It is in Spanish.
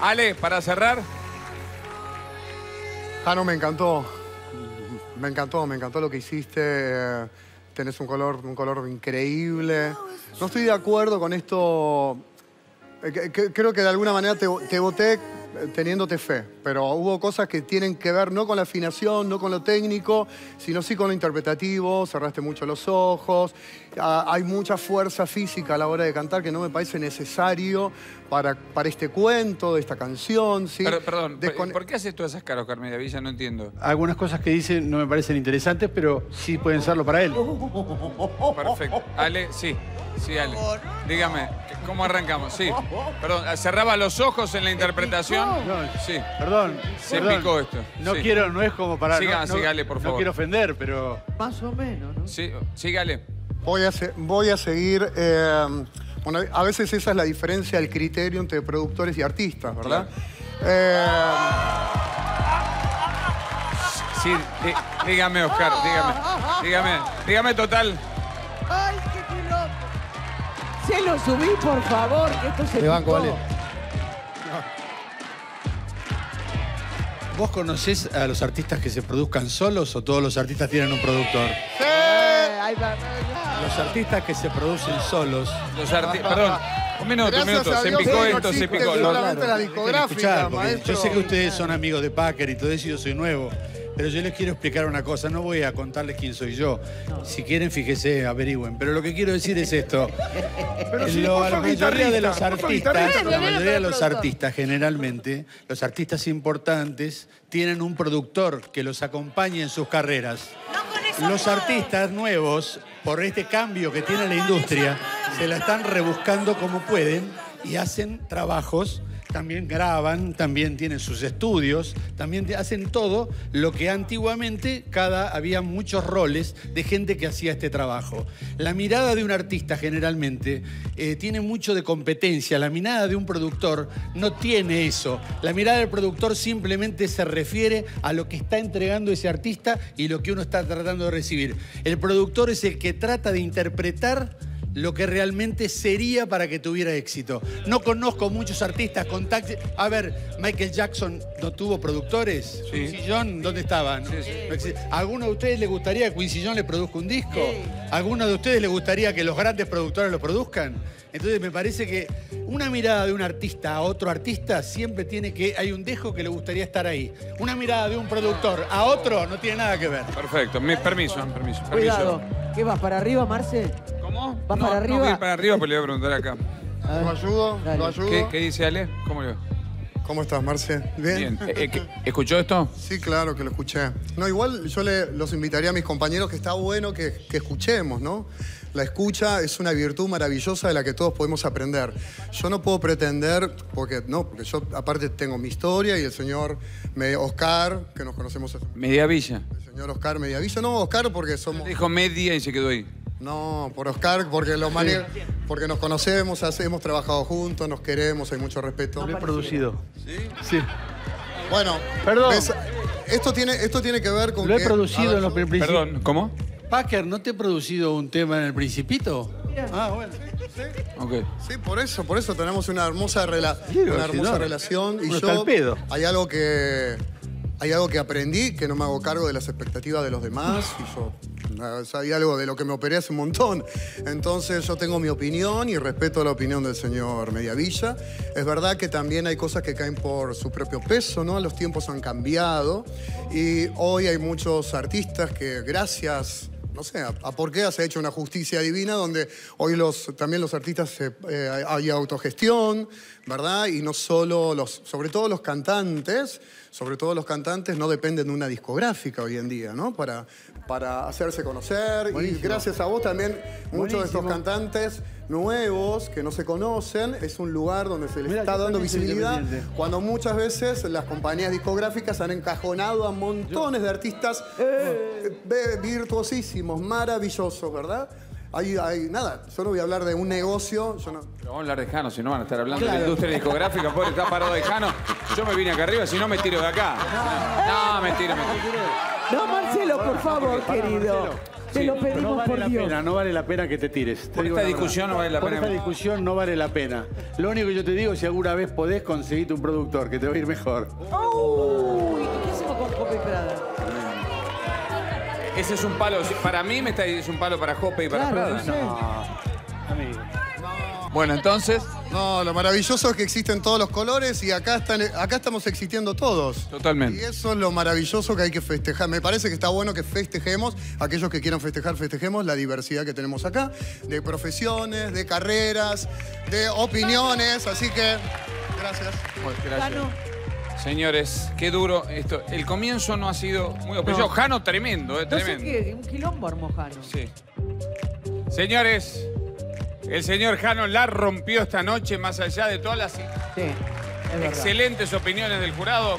Ale, para cerrar. Jano, me encantó. Me encantó, me encantó lo que hiciste. eh, Tenés un color, un color increíble. No estoy de acuerdo con esto. eh, Creo que de alguna manera te, voté teniéndote fe, pero hubo cosas que tienen que ver no con la afinación, no con lo técnico, sino sí con lo interpretativo, cerraste mucho los ojos, Ah, hay mucha fuerza física a la hora de cantar que no me parece necesario para, para este cuento, de esta canción. ¿sí? Per- perdón, Descone- ¿por qué haces todas esas caras, Oscar Mediavilla? No entiendo. Algunas cosas que dice no me parecen interesantes, pero sí pueden serlo para él. Perfecto. Ale, sí. Sí, Ale. Dígame, ¿cómo arrancamos? Sí. Perdón, ¿cerraba los ojos en la interpretación? No, Sí. Perdón. Se perdón. picó esto. No Sí. quiero, no es como para. Siga, no, no- sígale, por No favor. quiero ofender, pero. Más o menos, ¿no? Sí, sígale. Voy a, se- voy a seguir. eh, bueno, a veces esa es la diferencia del criterio entre productores y artistas, ¿verdad? Eh, Sí, dí- dígame, Oscar, dígame. Dígame, dígame total. ¡Ay, qué quilombo! Se lo subí, por favor, que esto se Me banco, vale. ¿Vos conocés a los artistas que se produzcan solos o todos los artistas tienen un productor? Eh, ahí va, ahí Los artistas que se producen solos. Los Perdón, un minuto, un minuto. a Se picó esto, se picó. solamente la discográfica, escuchar, porque maestro. yo sé que ustedes son amigos de Packer y todo eso, y yo soy nuevo. Pero yo les quiero explicar una cosa, no voy a contarles quién soy yo. Si quieren, fíjese, averigüen. Pero lo que quiero decir es esto. Pero si Lo- vos la mayoría de los artistas, la mayoría de los artistas generalmente, los artistas importantes, tienen un productor que los acompañe en sus carreras. Los artistas nuevos, por este cambio que tiene la industria, se la están rebuscando como pueden y hacen trabajos, también graban, también tienen sus estudios, también hacen todo lo que antiguamente cada había muchos roles de gente que hacía este trabajo. La mirada de un artista generalmente eh, tiene mucho de competencia, la mirada de un productor no tiene eso. La mirada del productor simplemente se refiere a lo que está entregando ese artista y lo que uno está tratando de recibir. El productor es el que trata de interpretar lo que realmente sería para que tuviera éxito. No conozco muchos artistas con taxi- A ver, Michael Jackson no tuvo productores. Sí. Quincy Jones, ¿dónde estaban? Sí, sí. No existe. ¿A ¿Alguno de ustedes les gustaría que Quincy Jones le produzca un disco? Sí. ¿A ¿Alguno de ustedes les gustaría que los grandes productores lo produzcan? Entonces me parece que una mirada de un artista a otro artista siempre tiene que... Hay un dejo que le gustaría estar ahí. Una mirada de un productor a otro no tiene nada que ver. Perfecto, mi, permiso, permiso, permiso. Cuidado. ¿Qué vas para arriba, Marce? ¿Cómo? ¿Vas no, para No arriba? voy a ir para arriba, pero le voy a preguntar acá. A ¿Lo ayudo? Dale. ¿Lo ayudo? ¿Qué, qué dice Ale? ¿Cómo le va? ¿Cómo estás, Marce? Bien. Eh, eh, ¿qué- ¿Escuchó esto? Sí, claro que lo escuché. No, igual yo le- los invitaría a mis compañeros que está bueno que, que escuchemos, ¿no? La escucha es una virtud maravillosa de la que todos podemos aprender. Yo no puedo pretender, porque no, porque yo aparte tengo mi historia y el señor me- Oscar, que nos conocemos, hace- Mediavilla. el señor Oscar Mediavilla. No, Oscar porque somos... Dijo media y se quedó ahí. No, por Oscar, porque lo mane- porque nos conocemos, hace- hemos trabajado juntos, nos queremos, hay mucho respeto. Lo he producido. ¿Sí? Bueno, Perdón. ¿ves? Esto tiene, esto tiene que ver con Lo he que- producido ver, en los yo- principios. Perdón, ¿cómo? Packer, ¿no te he producido un tema en el Principito? Ah, bueno. Ok. Sí, por eso, por eso tenemos una hermosa, rela- Digo, una si hermosa no, relación. Y uno yo al pedo. hay algo que hay algo que aprendí, que no me hago cargo de las expectativas de los demás. Y yo hay algo de lo que me operé hace un montón. Entonces yo tengo mi opinión y respeto la opinión del señor Mediavilla. Es verdad que también hay cosas que caen por su propio peso, ¿no? Los tiempos han cambiado y hoy hay muchos artistas que gracias no sé, a, a por qué se ha hecho una justicia divina donde hoy los, también los artistas se- eh, hay autogestión, ¿verdad? Y no solo los, sobre todo los cantantes, sobre todo los cantantes no dependen de una discográfica hoy en día, ¿no? Para, para hacerse conocer. Buenísimo. Y gracias a vos también, muchos de estos cantantes nuevos que no se conocen, es un lugar donde se les Mira, está dando visibilidad. Cuando muchas veces las compañías discográficas han encajonado a montones de artistas eh, ve- virtuosísimos, maravillosos, ¿verdad? Hay, hay, nada, yo no voy a hablar de un negocio, yo no, Pero vamos a hablar de Jano, si no van a estar hablando de la industria discográfica, pobre, está parado de Jano. Yo me vine acá arriba, si no me tiro de acá. No, me tiro, me tiro. Por favor, querido. Te lo pedimos no vale por la Dios. pena, no vale la pena que te tires. Te Por esta verdad. discusión no vale la Por pena. esta discusión no vale la pena. Lo único que yo te digo es si alguna vez podés conseguirte un productor que te va a ir mejor. Uy, ¿qué hacemos con Jope Prada? Ese es un palo. Para mí me está es un palo para Jope y para Claro, Prada. no sé. Amigo. Bueno, entonces, No, lo maravilloso es que existen todos los colores y acá, están, acá estamos existiendo todos. Y totalmente. eso es lo maravilloso que hay que festejar. Me parece que está bueno que festejemos, aquellos que quieran festejar, festejemos la diversidad que tenemos acá, de profesiones, de carreras, de opiniones. Así que, gracias. Bueno, gracias. Jano, Señores, qué duro esto. El comienzo no ha sido muy auspicioso. Jano, tremendo, eh, no sé tremendo. qué, un quilombo armó Jano. Sí. Señores, el señor Jano la rompió esta noche, más allá de todas las Sí, excelentes opiniones del jurado.